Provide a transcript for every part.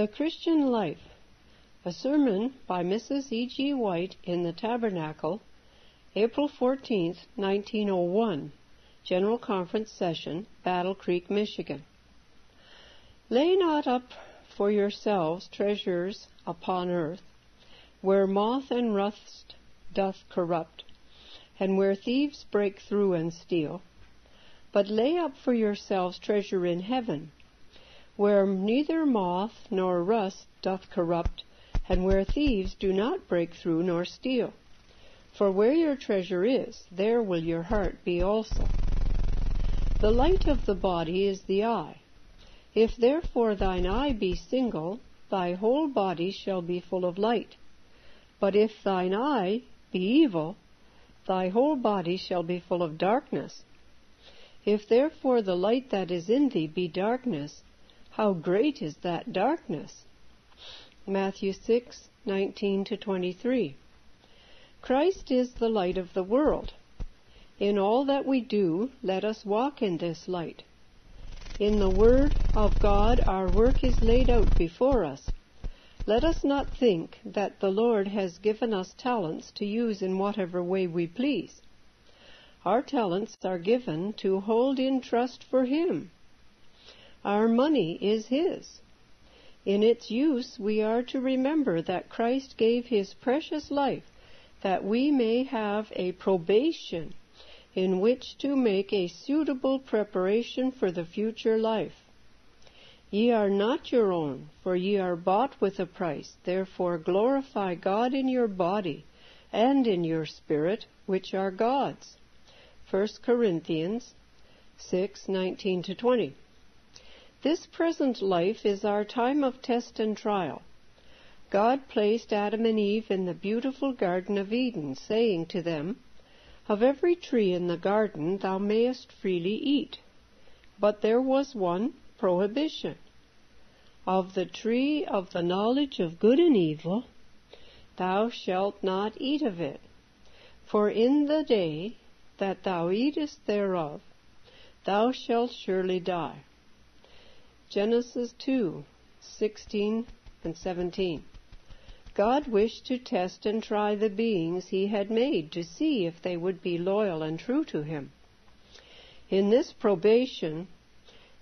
The Christian Life, a sermon by Mrs. E. G. White in the Tabernacle, April 14, 1901, General Conference Session, Battle Creek, Michigan. Lay not up for yourselves treasures upon earth, where moth and rust doth corrupt, and where thieves break through and steal. But lay up for yourselves treasure in heaven, where neither moth nor rust doth corrupt, and where thieves do not break through nor steal. For where your treasure is, there will your heart be also. The light of the body is the eye. If therefore thine eye be single, thy whole body shall be full of light. But if thine eye be evil, thy whole body shall be full of darkness. If therefore the light that is in thee be darkness, how great is that darkness? Matthew 6:19 to 23. Christ is the light of the world. In all that we do, let us walk in this light. In the Word of God, our work is laid out before us. Let us not think that the Lord has given us talents to use in whatever way we please. Our talents are given to hold in trust for Him. Our money is His. In its use, we are to remember that Christ gave His precious life that we may have a probation in which to make a suitable preparation for the future life. Ye are not your own, for ye are bought with a price. Therefore glorify God in your body and in your spirit, which are God's. 1 Corinthians 6:19 to 20. This present life is our time of test and trial. God placed Adam and Eve in the beautiful Garden of Eden, saying to them, Of every tree in the garden thou mayest freely eat. But there was one prohibition. Of the tree of the knowledge of good and evil thou shalt not eat of it. For in the day that thou eatest thereof, thou shalt surely die. Genesis 2 16 and 17. God wished to test and try the beings he had made to see if they would be loyal and true to him. In this probation,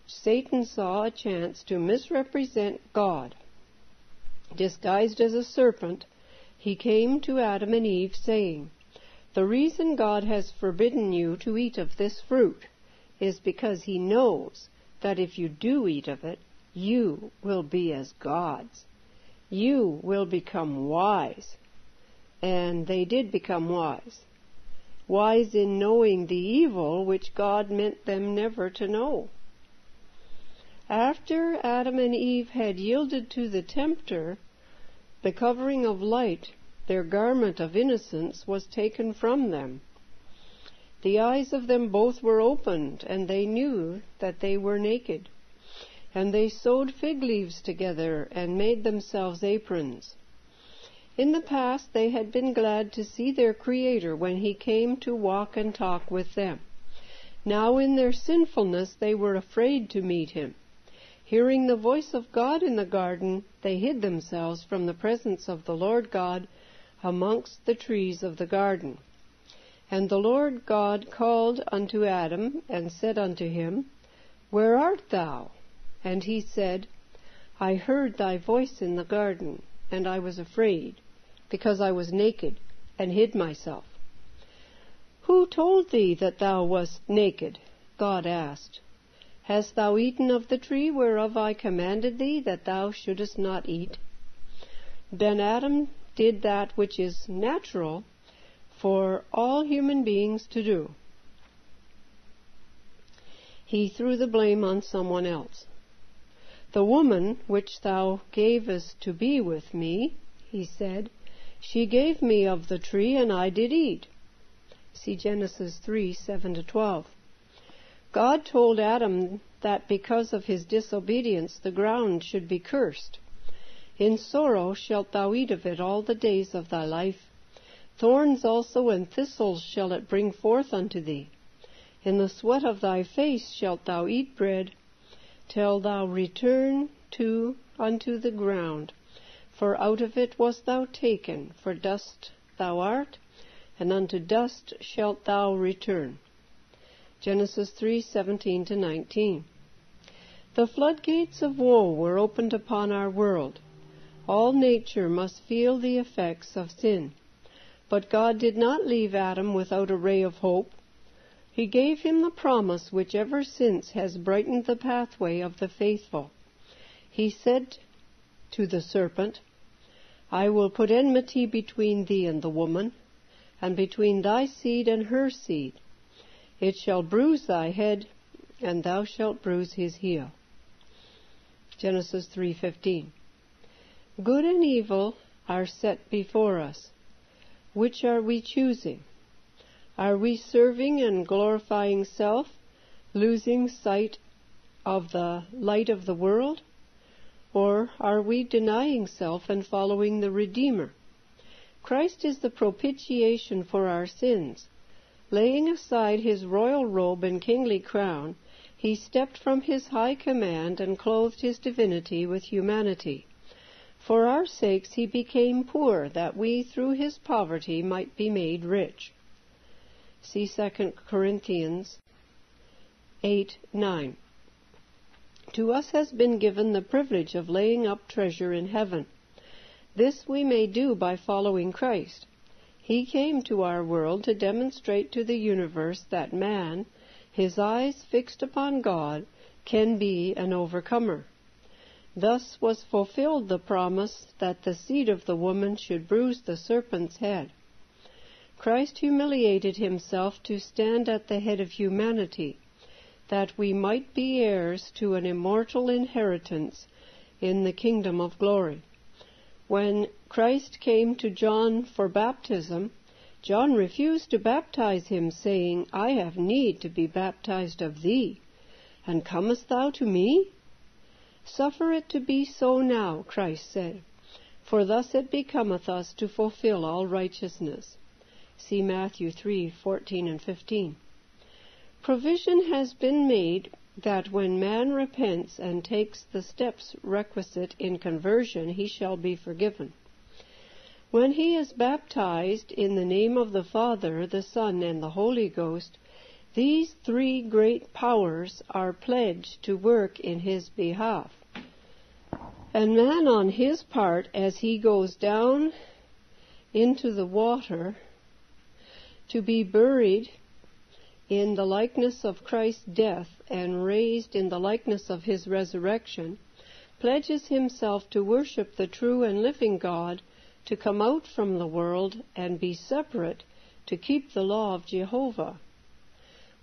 Satan saw a chance to misrepresent God. Disguised as a serpent, he came to Adam and Eve saying, The reason God has forbidden you to eat of this fruit is because he knows that if you do eat of it, you will be as gods. You will become wise. And they did become wise. Wise in knowing the evil which God meant them never to know. After Adam and Eve had yielded to the tempter, the covering of light, their garment of innocence, was taken from them. The eyes of them both were opened, and they knew that they were naked. And they sewed fig leaves together and made themselves aprons. In the past they had been glad to see their Creator when He came to walk and talk with them. Now in their sinfulness they were afraid to meet Him. Hearing the voice of God in the garden, they hid themselves from the presence of the Lord God amongst the trees of the garden. And the Lord God called unto Adam, and said unto him, Where art thou? And he said, I heard thy voice in the garden, and I was afraid, because I was naked, and hid myself. Who told thee that thou wast naked? God asked. Hast thou eaten of the tree whereof I commanded thee that thou shouldest not eat? Then Adam did that which is natural for all human beings to do. He threw the blame on someone else. The woman which thou gavest to be with me, he said, she gave me of the tree, and I did eat. See Genesis 3 7 to 12. God told Adam that because of his disobedience the ground should be cursed. In sorrow shalt thou eat of it all the days of thy life. Thorns also and thistles shall it bring forth unto thee. In the sweat of thy face shalt thou eat bread, till thou return to unto the ground, for out of it wast thou taken, for dust thou art, and unto dust shalt thou return. Genesis 3:17 to 19. The floodgates of woe were opened upon our world. All nature must feel the effects of sin. But God did not leave Adam without a ray of hope. He gave him the promise which ever since has brightened the pathway of the faithful. He said to the serpent, I will put enmity between thee and the woman, and between thy seed and her seed. It shall bruise thy head, and thou shalt bruise his heel. Genesis 3:15. Good and evil are set before us. Which are we choosing? Are we serving and glorifying self, losing sight of the light of the world? Or are we denying self and following the Redeemer? Christ is the propitiation for our sins. Laying aside his royal robe and kingly crown, he stepped from his high command and clothed his divinity with humanity. For our sakes he became poor, that we through his poverty might be made rich. See 2 Corinthians 8 9. To us has been given the privilege of laying up treasure in heaven. This we may do by following Christ. He came to our world to demonstrate to the universe that man, his eyes fixed upon God, can be an overcomer. Thus was fulfilled the promise that the seed of the woman should bruise the serpent's head. Christ humiliated himself to stand at the head of humanity, that we might be heirs to an immortal inheritance in the kingdom of glory. When Christ came to John for baptism, John refused to baptize him, saying, I have need to be baptized of thee, and comest thou to me? Suffer it to be so now, Christ said, for thus it becometh us to fulfill all righteousness. See Matthew 3:14 and 15. Provision has been made that when man repents and takes the steps requisite in conversion, he shall be forgiven. When he is baptized in the name of the Father, the Son, and the Holy Ghost, these three great powers are pledged to work in his behalf. And man, on his part, as he goes down into the water to be buried in the likeness of Christ's death and raised in the likeness of his resurrection, pledges himself to worship the true and living God, to come out from the world and be separate, to keep the law of Jehovah.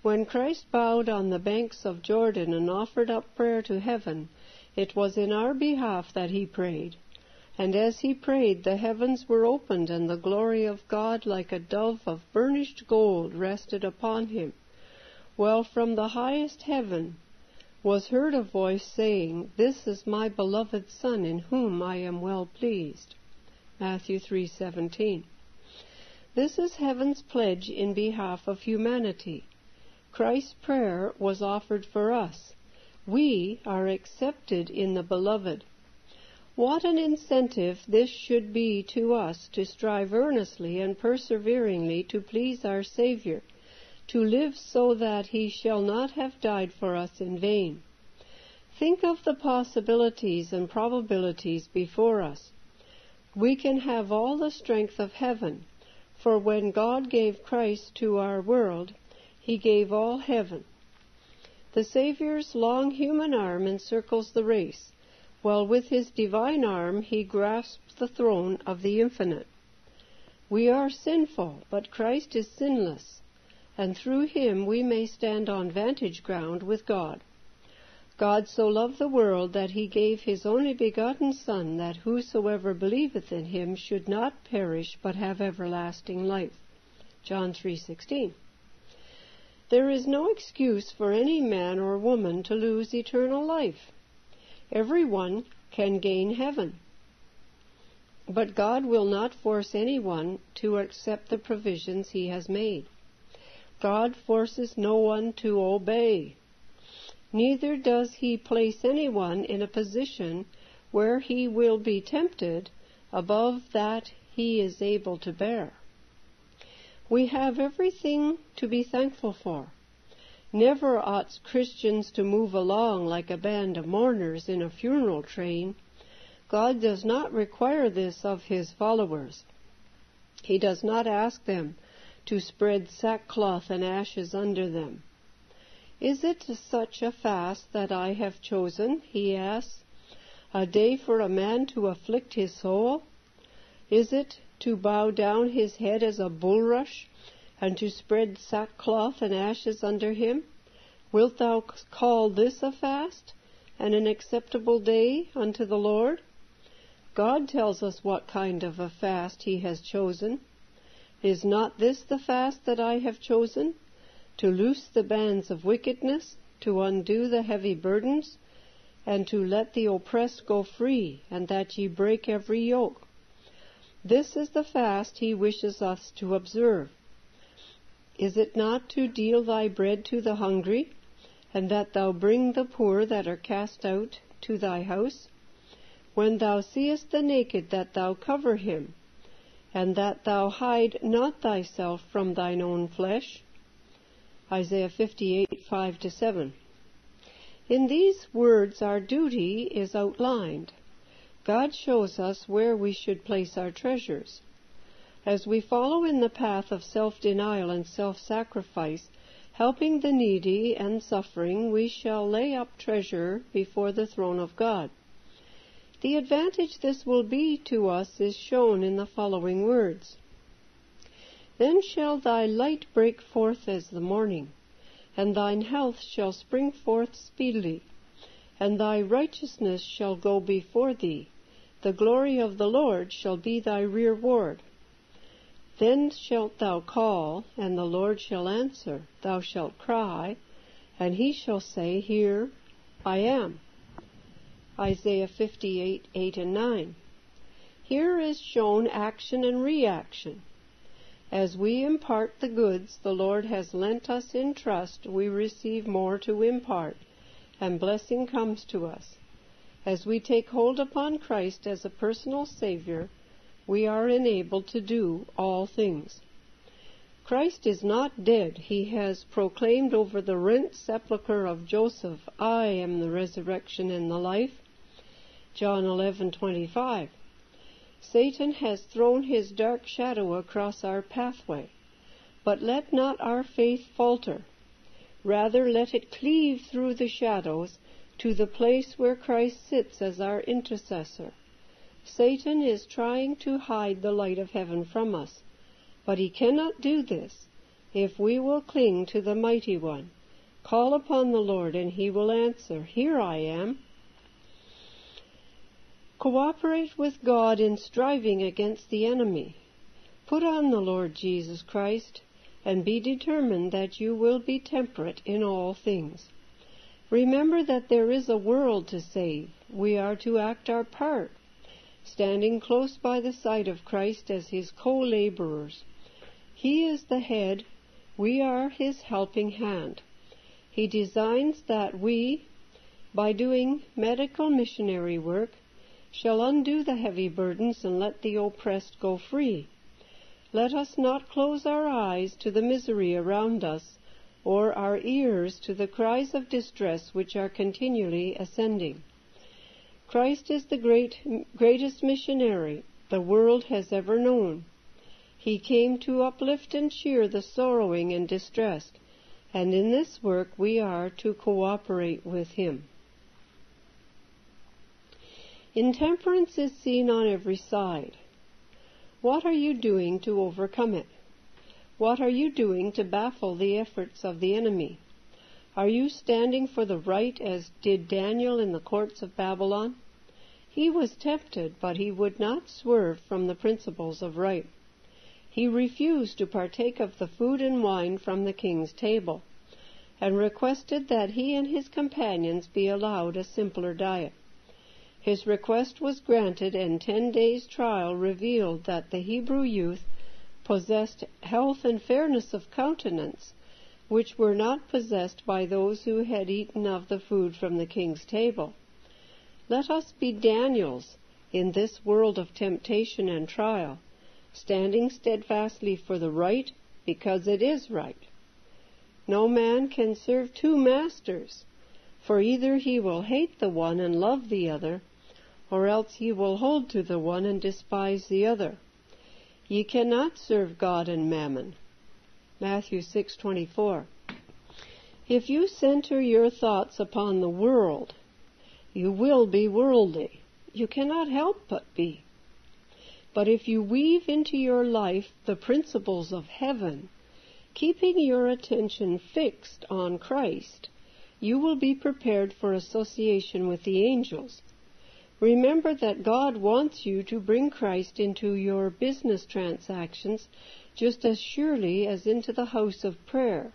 When Christ bowed on the banks of Jordan and offered up prayer to heaven, it was in our behalf that he prayed. And as he prayed, the heavens were opened, and the glory of God, like a dove of burnished gold, rested upon him. While from the highest heaven was heard a voice saying, This is my beloved Son, in whom I am well pleased. Matthew 3:17. This is heaven's pledge in behalf of humanity. Christ's prayer was offered for us. We are accepted in the Beloved. What an incentive this should be to us to strive earnestly and perseveringly to please our Savior, to live so that He shall not have died for us in vain. Think of the possibilities and probabilities before us. We can have all the strength of heaven, for when God gave Christ to our world, He gave all heaven. The Saviour's long human arm encircles the race, while with his divine arm he grasps the throne of the infinite. We are sinful, but Christ is sinless, and through him we may stand on vantage ground with God. God so loved the world that he gave his only begotten Son, that whosoever believeth in him should not perish, but have everlasting life. John 3:16. There is no excuse for any man or woman to lose eternal life. Everyone can gain heaven. But God will not force anyone to accept the provisions He has made. God forces no one to obey. Neither does He place anyone in a position where he will be tempted above that he is able to bear. We have everything to be thankful for. Never ought Christians to move along like a band of mourners in a funeral train. God does not require this of his followers. He does not ask them to spread sackcloth and ashes under them. Is it such a fast that I have chosen? he asks. A day for a man to afflict his soul? Is it to bow down his head as a bulrush, and to spread sackcloth and ashes under him? Wilt thou call this a fast, and an acceptable day unto the Lord? God tells us what kind of a fast he has chosen. Is not this the fast that I have chosen? To loose the bands of wickedness, to undo the heavy burdens, and to let the oppressed go free, and that ye break every yoke. This is the fast he wishes us to observe. Is it not to deal thy bread to the hungry, and that thou bring the poor that are cast out to thy house? when thou seest the naked, that thou cover him, and that thou hide not thyself from thine own flesh. Isaiah 58, 5 to 7. In these words, our duty is outlined. God shows us where we should place our treasures. As we follow in the path of self denial and self sacrifice, helping the needy and suffering, we shall lay up treasure before the throne of God. The advantage this will be to us is shown in the following words. Then shall thy light break forth as the morning, and thine health shall spring forth speedily, and thy righteousness shall go before thee. The glory of the Lord shall be thy reward. Then shalt thou call, and the Lord shall answer. Thou shalt cry, and he shall say, Here I am. Isaiah 58, 8 and 9. Here is shown action and reaction. As we impart the goods the Lord has lent us in trust, we receive more to impart, and blessing comes to us. As we take hold upon Christ as a personal Savior, we are enabled to do all things. Christ is not dead. He has proclaimed over the rent sepulchre of Joseph, I am the resurrection and the life. John 11:25. Satan has thrown his dark shadow across our pathway, but let not our faith falter. Rather let it cleave through the shadows to the place where Christ sits as our intercessor. Satan is trying to hide the light of heaven from us, but he cannot do this if we will cling to the mighty one. Call upon the Lord and he will answer, Here I am. Cooperate with God in striving against the enemy. Put on the Lord Jesus Christ, and be determined that you will be temperate in all things. Remember that there is a world to save. We are to act our part, standing close by the side of Christ as his co laborers. He is the head, we are his helping hand. He designs that we, by doing medical missionary work, shall undo the heavy burdens and let the oppressed go free. Let us not close our eyes to the misery around us, or our ears to the cries of distress which are continually ascending. Christ is the great, greatest missionary the world has ever known. He came to uplift and cheer the sorrowing and distressed, and in this work we are to cooperate with him. Intemperance is seen on every side. What are you doing to overcome it? What are you doing to baffle the efforts of the enemy? Are you standing for the right as did Daniel in the courts of Babylon? He was tempted, but he would not swerve from the principles of right. He refused to partake of the food and wine from the king's table, and requested that he and his companions be allowed a simpler diet. His request was granted, and ten days' trial revealed that the Hebrew youth possessed health and fairness of countenance, which were not possessed by those who had eaten of the food from the king's table. Let us be Daniels in this world of temptation and trial, standing steadfastly for the right because it is right. No man can serve two masters, for either he will hate the one and love the other, or else he will hold to the one and despise the other. Ye cannot serve God and mammon. Matthew 6:24. If you center your thoughts upon the world, you will be worldly. You cannot help but be. But if you weave into your life the principles of heaven, keeping your attention fixed on Christ, you will be prepared for association with the angels. Remember that God wants you to bring Christ into your business transactions just as surely as into the house of prayer.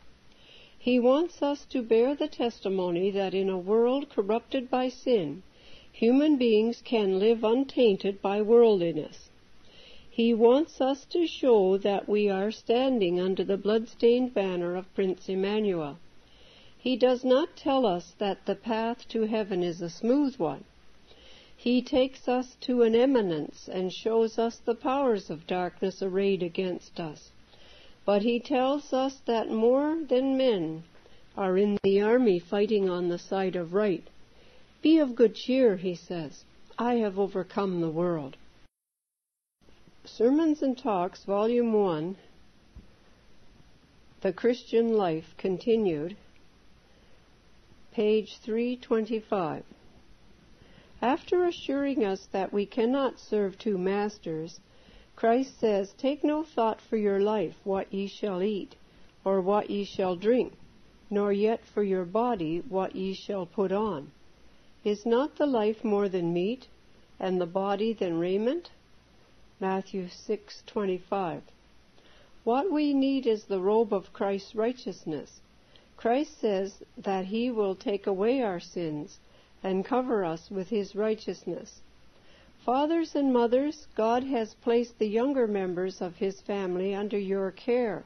He wants us to bear the testimony that in a world corrupted by sin, human beings can live untainted by worldliness. He wants us to show that we are standing under the blood-stained banner of Prince Emmanuel. He does not tell us that the path to heaven is a smooth one. He takes us to an eminence and shows us the powers of darkness arrayed against us. But he tells us that more than men are in the army fighting on the side of right. Be of good cheer, he says. I have overcome the world. Sermons and Talks, Volume 1, The Christian Life Continued, page 325. After assuring us that we cannot serve two masters, Christ says, Take no thought for your life, what ye shall eat, or what ye shall drink, nor yet for your body, what ye shall put on. Is not the life more than meat, and the body than raiment? Matthew 6:25. What we need is the robe of Christ's righteousness. Christ says that he will take away our sins and cover us with his righteousness. Fathers and mothers, God has placed the younger members of his family under your care.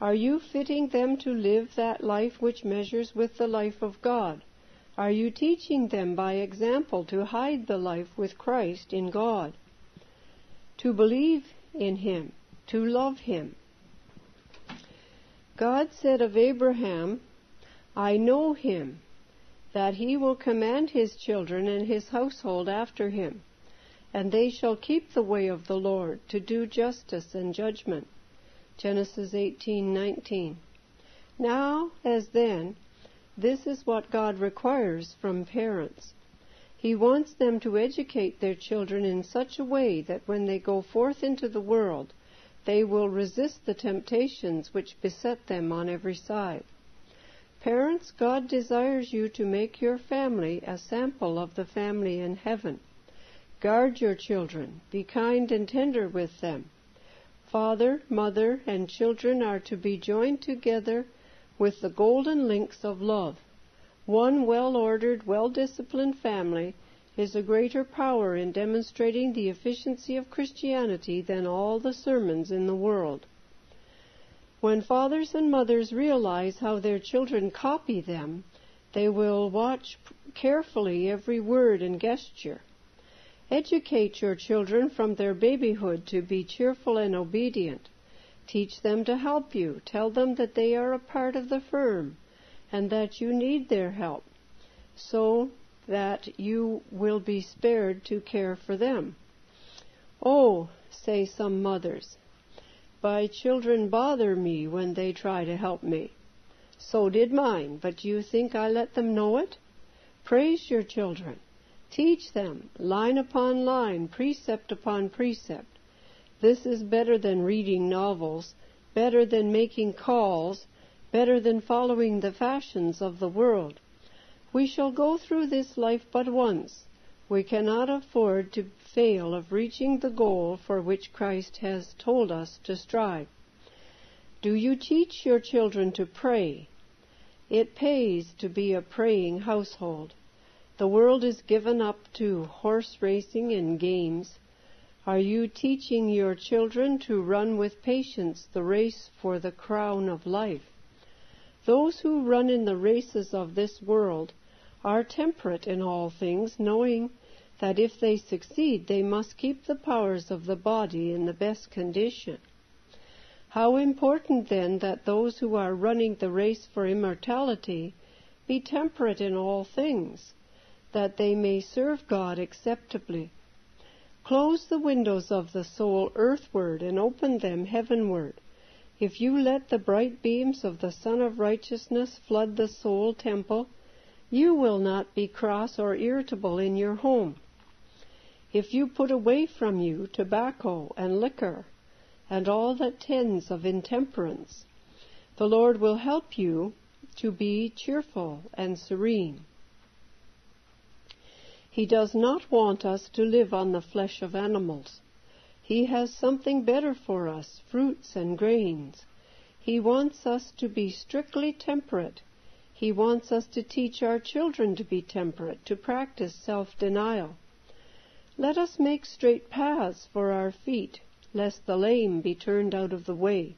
Are you fitting them to live that life which measures with the life of God? Are you teaching them by example to hide the life with Christ in God? To believe in Him, to love Him. God said of Abraham, I know him, that he will command his children and his household after him, and they shall keep the way of the Lord to do justice and judgment. Genesis 18:19. Now, as then, this is what God requires from parents. He wants them to educate their children in such a way that when they go forth into the world, they will resist the temptations which beset them on every side. Parents, God desires you to make your family a sample of the family in heaven. Guard your children. Be kind and tender with them. Father, mother, and children are to be joined together with the golden links of love. One well ordered, well disciplined family is a greater power in demonstrating the efficiency of Christianity than all the sermons in the world. When fathers and mothers realize how their children copy them, they will watch carefully every word and gesture. Educate your children from their babyhood to be cheerful and obedient. Teach them to help you. Tell them that they are a part of the firm and that you need their help so that you will be spared to care for them. Oh, say some mothers, my children bother me when they try to help me. So did mine, but do you think I let them know it? Praise your children. Teach them, line upon line, precept upon precept. This is better than reading novels, better than making calls, better than following the fashions of the world. We shall go through this life but once. We cannot afford to fail of reaching the goal for which Christ has told us to strive. Do you teach your children to pray? It pays to be a praying household. The world is given up to horse racing and games. Are you teaching your children to run with patience the race for the crown of life? Those who run in the races of this world are temperate in all things, knowing that if they succeed, they must keep the powers of the body in the best condition. How important then that those who are running the race for immortality be temperate in all things, that they may serve God acceptably. Close the windows of the soul earthward and open them heavenward. If you let the bright beams of the Sun of Righteousness flood the soul temple, you will not be cross or irritable in your home. If you put away from you tobacco and liquor, and all that tends of intemperance, the Lord will help you to be cheerful and serene. He does not want us to live on the flesh of animals. He has something better for us, fruits and grains. He wants us to be strictly temperate. He wants us to teach our children to be temperate, to practice self-denial. Let us make straight paths for our feet, lest the lame be turned out of the way.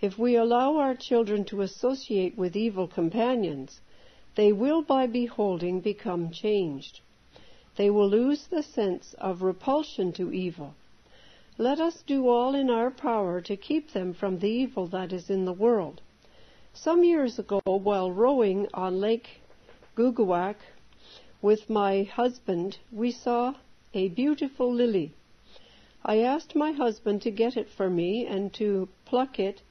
If we allow our children to associate with evil companions, they will by beholding become changed. They will lose the sense of repulsion to evil. Let us do all in our power to keep them from the evil that is in the world. Some years ago, while rowing on Lake Goguac with my husband, we saw a beautiful lily. I asked my husband to get it for me and to pluck it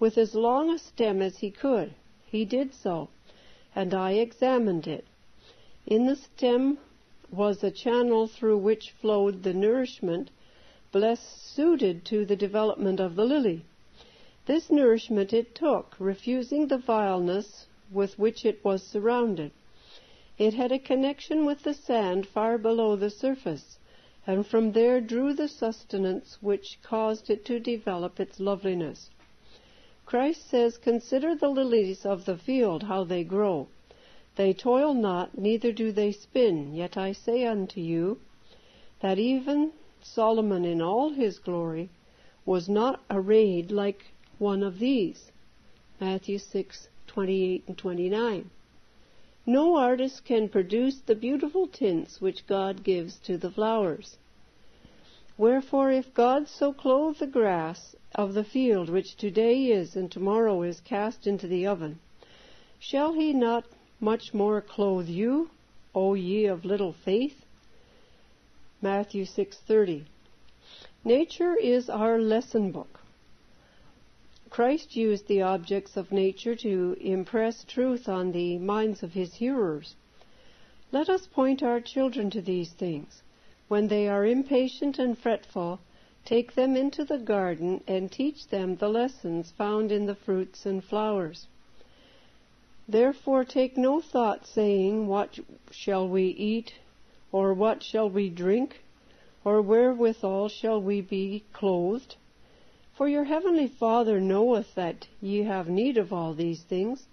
with as long a stem as he could. He did so, and I examined it. In the stem was a channel through which flowed the nourishment best suited to the development of the lily. This nourishment it took, refusing the vileness with which it was surrounded. It had a connection with the sand far below the surface, and from there drew the sustenance which caused it to develop its loveliness. Christ says, Consider the lilies of the field, how they grow. They toil not, neither do they spin. Yet I say unto you, that even Solomon in all his glory was not arrayed like one of these. Matthew 6:28 and 29. No artist can produce the beautiful tints which God gives to the flowers. Wherefore, if God so clothe the grass of the field, which today is and tomorrow is cast into the oven, shall he not much more clothe you, O ye of little faith? Matthew 6:30. Nature is our lesson book. Christ used the objects of nature to impress truth on the minds of his hearers. Let us point our children to these things. When they are impatient and fretful, take them into the garden and teach them the lessons found in the fruits and flowers. Therefore take no thought, saying, What shall we eat? Or what shall we drink? Or wherewithal shall we be clothed? For your heavenly Father knoweth that ye have need of all these things.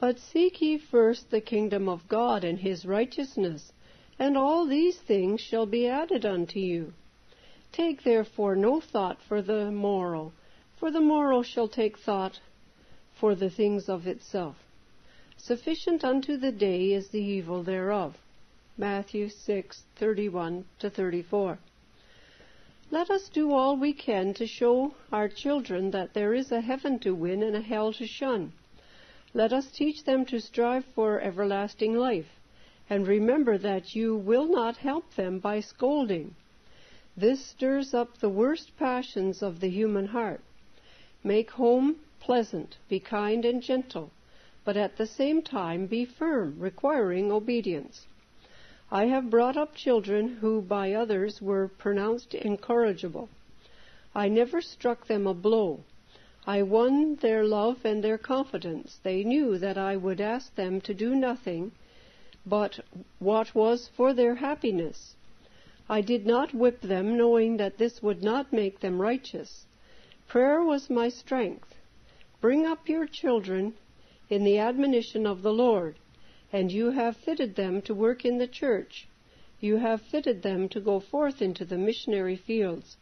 But seek ye first the kingdom of God and his righteousness, and all these things shall be added unto you. Take therefore no thought for the morrow, for the morrow shall take thought for the things of itself. Sufficient unto the day is the evil thereof. Matthew 6:31 to 34. Let us do all we can to show our children that there is a heaven to win and a hell to shun. Let us teach them to strive for everlasting life, and remember that you will not help them by scolding. This stirs up the worst passions of the human heart. Make home pleasant, be kind and gentle, but at the same time be firm, requiring obedience. I have brought up children who by others were pronounced incorrigible. I never struck them a blow. I won their love and their confidence. They knew that I would ask them to do nothing but what was for their happiness. I did not whip them, knowing that this would not make them righteous. Prayer was my strength. Bring up your children in the admonition of the Lord and you have fitted them to work in the church. You have fitted them to go forth into the missionary fields.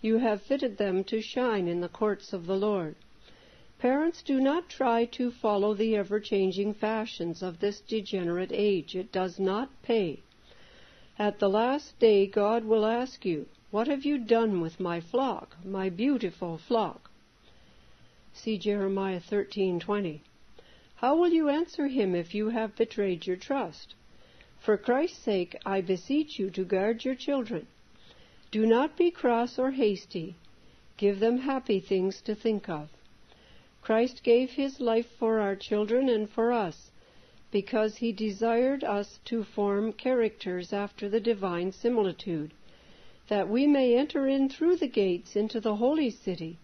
You have fitted them to shine in the courts of the Lord. Parents, do not try to follow the ever changing fashions of this degenerate age. It does not pay. At the last day, God will ask you, What have you done with my flock, my beautiful flock? See Jeremiah 13:20. How will you answer him if you have betrayed your trust? For Christ's sake, I beseech you to guard your children. Do not be cross or hasty. Give them happy things to think of. Christ gave his life for our children and for us, because he desired us to form characters after the divine similitude, that we may enter in through the gates into the holy city,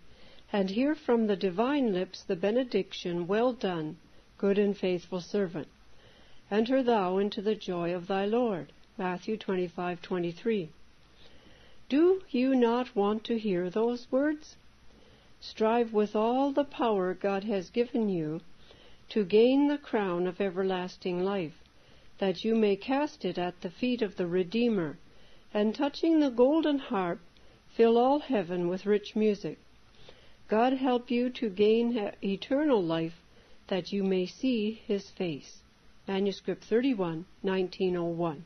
and hear from the divine lips the benediction, Well done, good and faithful servant. Enter thou into the joy of thy Lord. Matthew 25:23. Do you not want to hear those words? Strive with all the power God has given you to gain the crown of everlasting life, that you may cast it at the feet of the Redeemer, and touching the golden harp, fill all heaven with rich music. God help you to gain eternal life, that you may see his face. Manuscript 31, 1901.